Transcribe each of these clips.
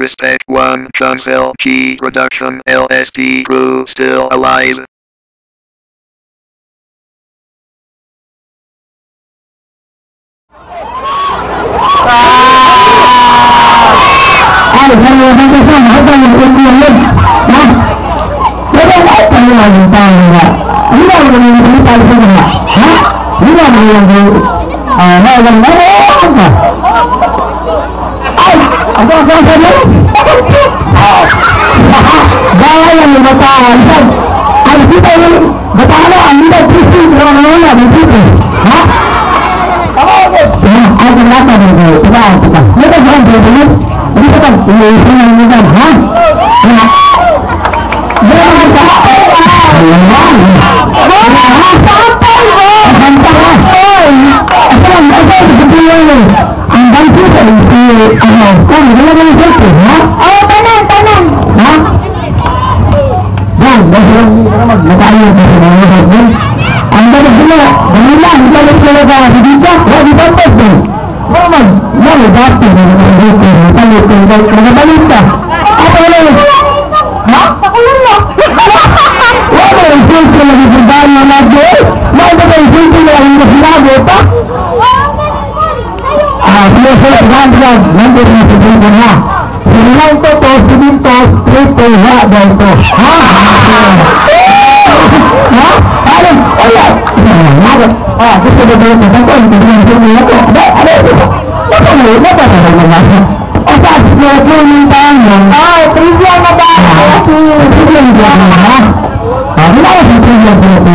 Respect 1 Chunville G Production LSD crew still alive. बताओ अभी तो बताओ अंदर किसी ग्रहण विजित है आज ना कर रहे पता है पता ये तो ध्यान दे दिए अभी तक ये इसी में निकल हाँ हम बंसी से इसलिए हम उसको मिलने नहीं सकते हैं yan, dati, tayo ko, nagabalik ka. Apa wala yun? Ha? Pakulan mo. Wala yung sisi na nagsabahan na nagdo. Wala yung sisi na yung sinago pa. Ah, sila sila, nandyan, nandyan yung sisi ko na. Sinilang to to, sinin to, straight to, ha, daw to. Ha? Ah, gusto ba ba yung kasangko? Hindi ba yung na? Ba, ano? lè wọ́n bàtà lọ́wọ́ wá fún ọba àti ọgbẹ́ ní báyìí. àwọn òkú ìdí ọmọ bá àwọn ọkùnrin ìdílé ìdí ọmọ náà àwọn ọ̀sán tó yẹ ọ̀pọ̀lọpọ̀.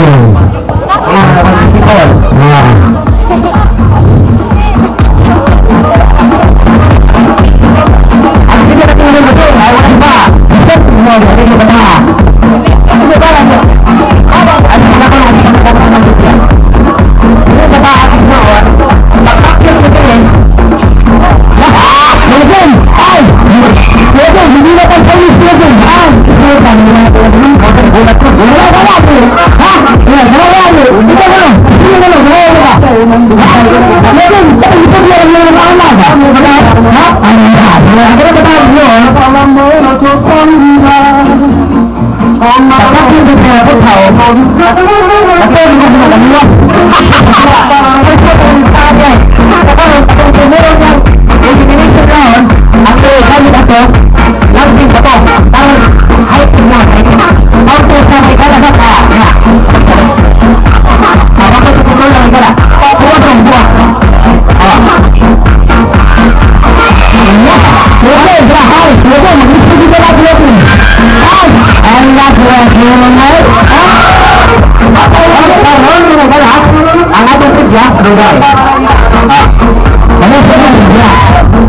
ya penumpang ini ya aku aku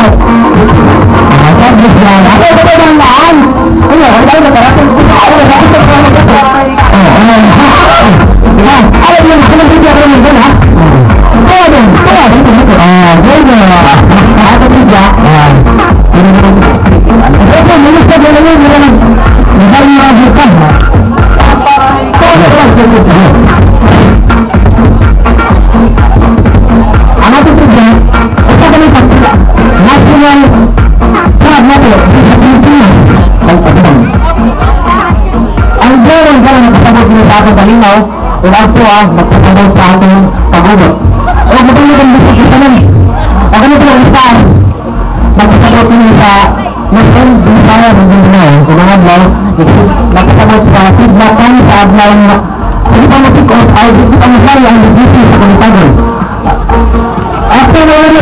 aku wala po ah, magkasabot sa akin pagubot. O, magkano kang gusto ko naman. O, ganito lang isa. Magkasabot niyo sa Muslim, di saya begini Kumangan lang, magkasabot sa Sidlakan sa Ablaw na Hindi pa masikot, ay di pa masaya ang nagisi sa kanitagan. After na wala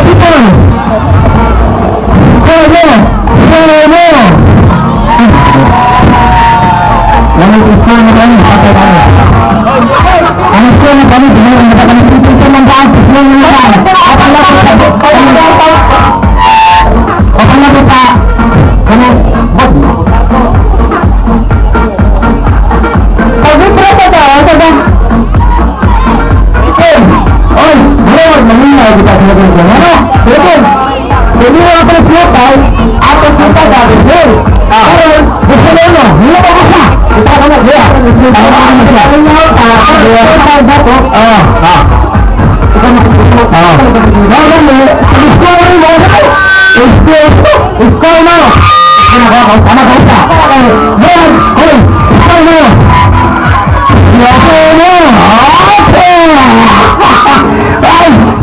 đi bảo ba mình phải đi nhau ta vừa không bắt được ờ ờ không bắt được ờ nó nó mì coi nó mì đấy coi coi nó anh là con con nó không cả đây đây coi nó giờ coi nó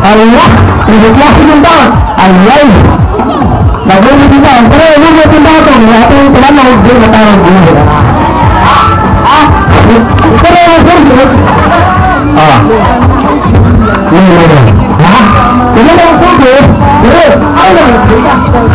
Allah, terima kasih kita. Allah, bagaimana kita? Kalau kita tidak tahu, kita tidak tahu. 你你在那啊啊？你在那边喝酒你在那边喝酒你那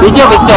Video, Victor.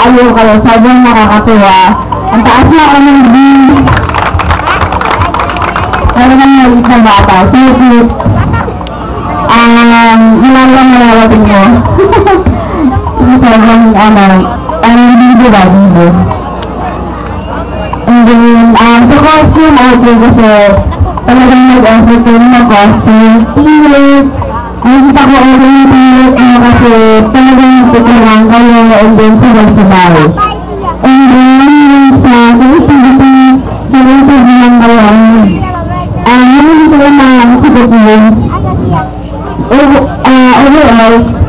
nakakaayaw kayo, sobrang nakakatuwa. Ang taas na ako ng B. Talagang maliit na bata. So cute. Um, nilalang nalalating mo. sobrang ano, ang libo ba, libo. And then, um, sa costume, okay kasi talagang nag-effort ko ng costume. Tingin, Nakita ko ulit si Ano kasi talagang nakukulang kayo na ending sila sa bahay. And then, sa creativity, creative lang kayo. Ang hindi ko na nakasagot mo. Overall,